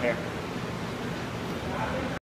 here.